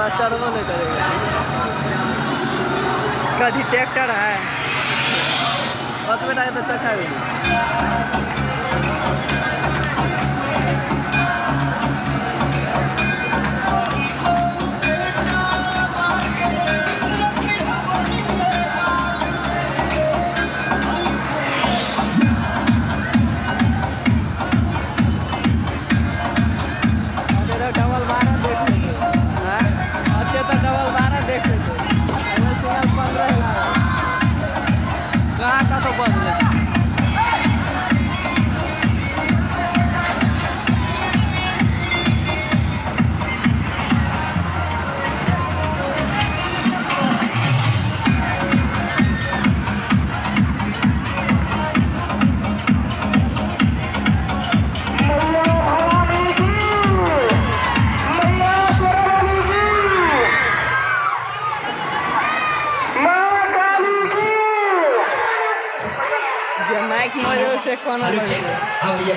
बाद चढ़बो नहीं करेगा कभी ट्रैक्टर है बस बेटा तो चक्का भी। जो माइक मरे उसे कौन हाँ भैया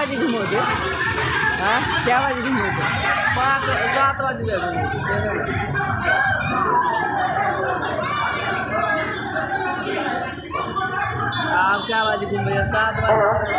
बजे घूमोगे हाँ क्या बजे घुमोगे पाँच सात घूमोगे आप क्या बजे रहे सात बजे